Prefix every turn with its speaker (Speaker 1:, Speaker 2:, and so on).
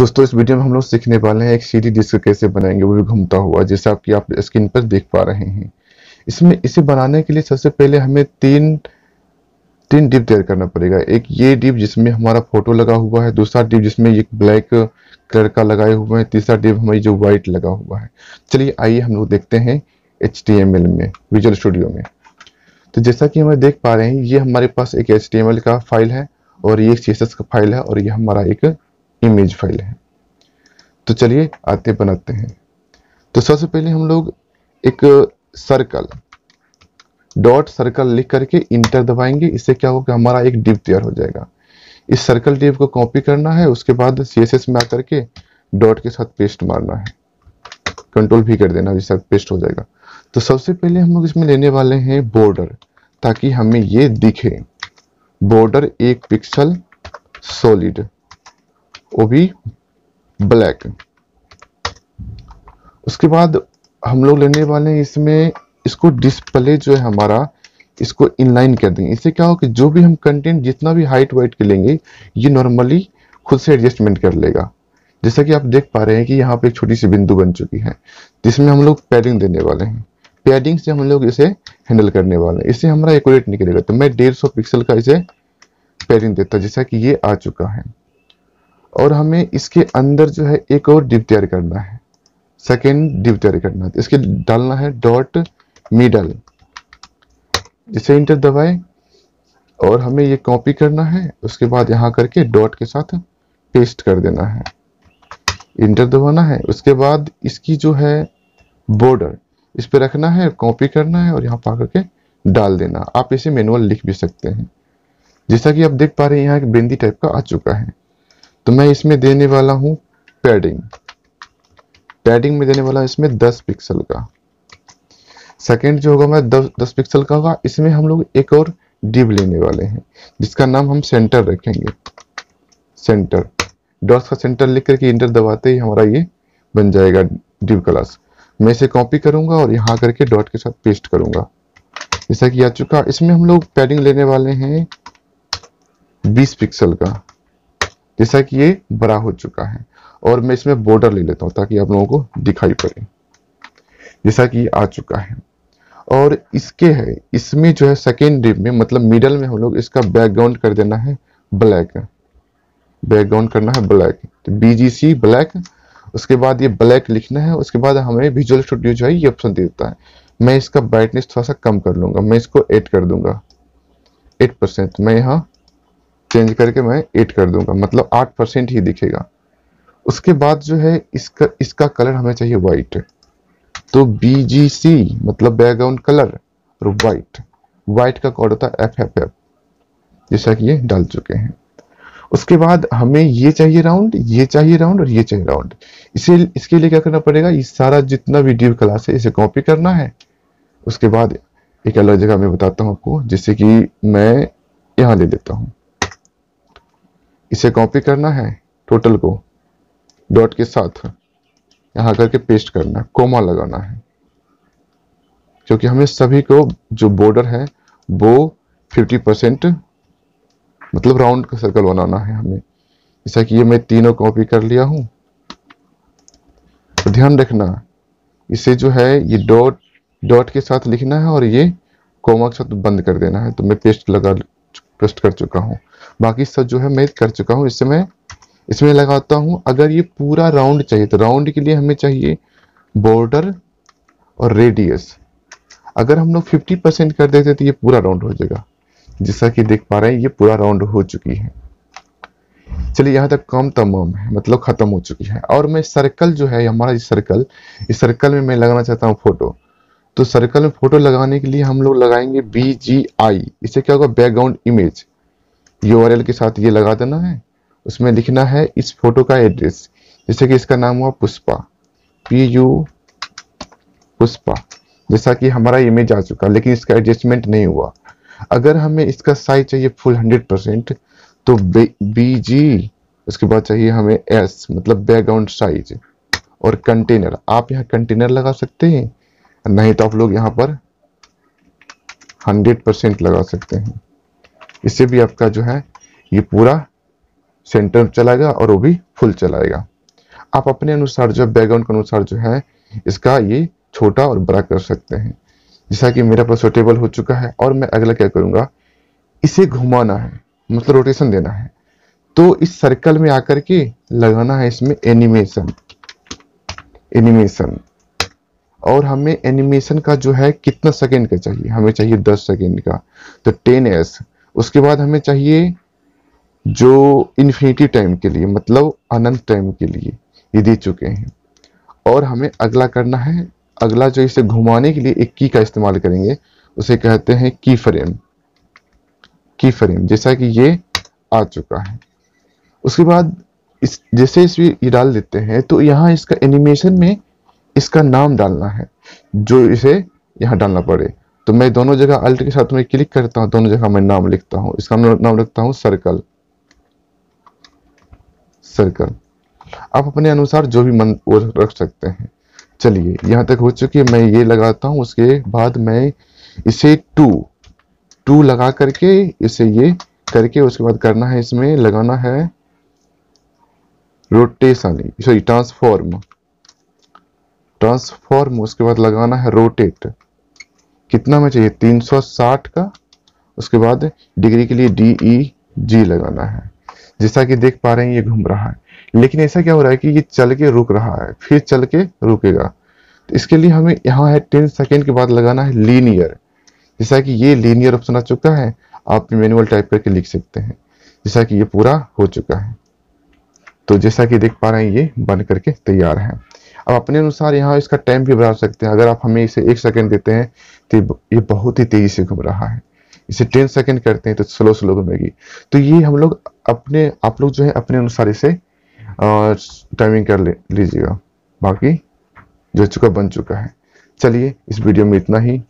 Speaker 1: दोस्तों, इस वीडियो में हम लोग सीखने वाले हैं, एक सीडी डिस्क कैसे बनाएँगे, वो भी घूमता हुआ, जैसे आपकी आप स्क्रीन पर देख पा रहे हैं। इसमें, इसे बनाने के लिए सबसे पहले हमें तीन तीन डिप तैयार करना पड़ेगा। एक ये डिप जिसमें हमारा फ़ोटो लगा हुआ है, दूसरा डिप जिसमें एक ब्लैक कलर का लगाए हुए हैं, तीसरा डिप हमारी जो व्हाइट लगा हुआ है। चलिए, आइए हम लोग देखते हैं एच में विजुअल स्टूडियो में। तो जैसा कि हम देख पा रहे हैं, ये हमारे पास एक एच का फ़ाइल है, और ये एक सी का फ़ाइल है, और ये हमारा एक इमेज फ़ाइल है। तो चलिए आते बनाते हैं। तो सबसे पहले हम लोग एक सर्कल डॉट सर्कल लिख करके इंटर दबाएँगे। इससे क्या होगा? हमारा एक डिप तैयार हो जाएगा। इस सर्कल डिप को कॉपी करना है, उसके बाद सीएसएस में आकर के डॉट के साथ पेस्ट मारना है। कंट्रोल भी कर देना, जिससे पेस्ट हो जाएगा। तो सबसे पहले हम लोग इसमें लेने वाले हैं बॉर्डर ताकि हमें ये दिखे। बॉर्डर एक पिक्सल सॉलिड वो भी ब्लैक। उसके बाद हम लोग लेने वाले हैं इसमें, इसको डिस्प्ले जो है हमारा, इसको इनलाइन कर देंगे। इससे क्या हो कि जो भी हम कंटेंट जितना भी हाइट वाइट के लेंगे, ये नॉर्मली खुद से एडजस्टमेंट कर लेगा। जैसा कि आप देख पा रहे हैं कि यहाँ पे एक छोटी सी बिंदु बन चुकी है, जिसमें हम लोग पैडिंग देने वाले हैं। पैडिंग से हम लोग इसे हैंडल करने वाले हैं। इससे हमारा एक्यूरेट निकलेगा। तो मैं डेढ़ सौ पिक्सल का इसे पैडिंग देता, जैसा कि ये आ चुका है। और हमें इसके अंदर जो है एक और डिप तैयार करना है। सेकेंड डिप तैयार करना है। इसके डालना है डॉट मिडल जिसे इंटर दबाए और हमें ये कॉपी करना है। उसके बाद यहाँ करके डॉट के साथ पेस्ट कर देना है। इंटर दबाना है। उसके बाद इसकी जो है बॉर्डर इस पर रखना है कॉपी करना है और यहाँ पा करके डाल देना। आप इसे मैनुअल लिख भी सकते हैं। जैसा कि आप देख पा रहे हैं, यहाँ एक बिंदी टाइप का आ चुका है। तो मैं इसमें देने वाला हूँ पैडिंग पैडिंग में देने वाला इसमें 10 पिक्सल का। सेकेंड जो होगा मैं 10 10 पिक्सल का होगा, इसमें हम लोग एक और डिव लेने वाले हैं, जिसका नाम हम सेंटर रखेंगे। सेंटर डॉट्स का सेंटर लिख करके इंटर दबाते ही हमारा ये बन जाएगा डिव क्लास मैं इसे कॉपी करूँगा और यहाँ करके डॉट के साथ पेस्ट करूँगा। जैसा कि आ चुका, इसमें हम लोग पैडिंग लेने वाले हैं 20 पिक्सल का। जैसा कि ये बड़ा हो चुका है। और मैं इसमें बॉर्डर ले लेता हूँ ताकि आप लोगों को दिखाई पड़े। जैसा कि आ चुका है। और इसके है, इसमें जो है सेकेंड में मतलब मिडल में हम लोग इसका बैकग्राउंड कर देना है ब्लैक बैकग्राउंड करना है ब्लैक तो बीजीसी ब्लैक उसके बाद ये ब्लैक लिखना है, उसके बाद हमें विजुअल स्टूडियो जो है ये ऑप्शन दे देता है। मैं इसका ब्राइटनेस थोड़ा सा कम कर लूँगा, मैं इसको एड कर दूँगा। एट परसेंट मैं यहाँ चेंज करके मैं एट कर दूँगा मतलब आठ परसेंट ही दिखेगा। उसके बाद जो है, इसका इसका कलर हमें चाहिए व्हाइट तो BGC मतलब बैकग्राउंड कलर और व्हाइट व्हाइट का कोड होता है एफ़ एफ़ एफ़ जैसा कि ये डाल चुके हैं। उसके बाद हमें ये चाहिए राउंड ये चाहिए राउंड और ये चाहिए राउंड इसे, इसके लिए क्या करना पड़ेगा? ये सारा जितना भी डिव क्लास है, इसे कॉपी करना है। उसके बाद एक अलग जगह मैं बताता हूँ आपको जिससे कि मैं यहाँ ले लेता हूँ। इसे कॉपी करना है टोटल को डॉट के साथ। यहाँ करके पेस्ट करना है कोमा लगाना है। क्योंकि हमें सभी को जो बॉर्डर है, वो 50 परसेंट मतलब राउंड का सर्कल बनाना है हमें। जैसा कि ये मैं तीनों कॉपी कर लिया हूँ। तो ध्यान रखना, इसे जो है, ये डॉट डॉट के साथ लिखना है और ये कोमा के साथ बंद कर देना है। तो मैं पेस्ट लगा पेस्ट कर चुका हूँ। बाकी सब जो है मैं कर चुका हूँ, इससे मैं इसमें लगाता हूँ, अगर ये पूरा राउंड चाहिए तो राउंड के लिए हमें चाहिए बॉर्डर और रेडियस अगर हम लोग 50 परसेंट कर देते तो ये पूरा राउंड हो जाएगा। जैसा कि देख पा रहे हैं, ये पूरा राउंड हो चुकी है। चलिए, यहाँ तक कम तमाम है मतलब खत्म हो चुकी है। और मैं सर्कल जो है, हमारा सर्कल इस सर्कल में मैं लगाना चाहता हूँ फ़ोटो तो सर्कल में फ़ोटो लगाने के लिए हम लोग लगाएँगे बी जी आई इससे क्या होगा? बैकग्राउंड इमेज यूआरएल के साथ ये लगा देना है। उसमें लिखना है इस फ़ोटो का एड्रेस। जैसे कि इसका नाम हुआ पुष्पा। P U Pushpa. जैसा कि हमारा इमेज आ चुका, लेकिन इसका एडजस्टमेंट नहीं हुआ। अगर हमें इसका साइज़ चाहिए फुल हंड्रेड परसेंट तो बी जी उसके बाद चाहिए हमें एस मतलब बैकग्राउंड साइज़ और कंटेनर आप यहाँ कंटेनर लगा सकते हैं, नहीं तो आप लोग यहाँ पर हंड्रेड परसेंट लगा सकते हैं। इससे भी आपका जो है, ये पूरा सेंटर चलाएगा और वो भी फुल चलाएगा। आप अपने अनुसार जो बैकग्राउंड के अनुसार जो है, इसका ये छोटा और बड़ा कर सकते हैं। जैसा कि मेरा पास सुटेबल हो चुका है और मैं अगला क्या करूँगा? इसे घुमाना है मतलब रोटेशन देना है। तो इस सर्कल में आकर के लगाना है इसमें एनिमेशन एनिमेशन और हमें एनिमेशन का जो है, कितना सेकेंड का चाहिए? हमें चाहिए 10 सेकेंड का। तो 10 एस उसके बाद हमें चाहिए जो इन्फिनिटी टाइम के लिए मतलब अनंत टाइम के लिए ये दे चुके हैं। और हमें अगला करना है, अगला जो इसे घुमाने के लिए एक की का इस्तेमाल करेंगे, उसे कहते हैं की फ्रेम की फ्रेम जैसा कि ये आ चुका है। उसके बाद इस, जैसे इस ये डाल देते हैं तो यहाँ इसका एनिमेशन में इसका नाम डालना है, जो इसे यहाँ डालना पड़े। तो मैं दोनों जगह अल्ट के साथ में क्लिक करता हूँ, दोनों जगह मैं नाम लिखता हूँ। इसका नाम लिखता हूँ सर्कल सर्कल आप अपने अनुसार जो भी मन वो रख सकते हैं। चलिए, यहाँ तक हो चुकी है। मैं ये लगाता हूँ, उसके बाद मैं इसे टू टू लगा करके इसे ये करके उसके बाद करना है इसमें, लगाना है रोटेशन सॉरी ट्रांसफॉर्म ट्रांसफॉर्म उसके बाद लगाना है रोटेट कितना में चाहिए? 360 का। उसके बाद डिग्री के लिए डी ई जी लगाना है। जैसा कि देख पा रहे हैं, ये घूम रहा है। लेकिन ऐसा क्या हो रहा है कि ये चल के रुक रहा है, फिर चल के रुकेगा। तो इसके लिए हमें यहाँ है टेन सेकेंड के बाद लगाना है लीनियर। जैसा कि ये लीनियर ऑप्शन आ चुका है, आप मैनुअल टाइप करके लिख सकते हैं। जैसा कि ये पूरा हो चुका है। तो जैसा कि देख पा रहे हैं, ये बन करके तैयार है। अब अपने अनुसार यहाँ इसका टाइम भी बढ़ा सकते हैं। अगर आप हमें इसे एक सेकेंड देते हैं तो ये बहुत ही तेज़ी से घूम रहा है। इसे टेन सेकेंड करते हैं तो स्लो स्लो घूमेगी। तो ये हम लोग अपने, आप लोग जो है, अपने अनुसार इसे टाइमिंग कर ले, लीजिएगा। बाकी, जो चुका, बन चुका है। चलिए, इस वीडियो में इतना ही।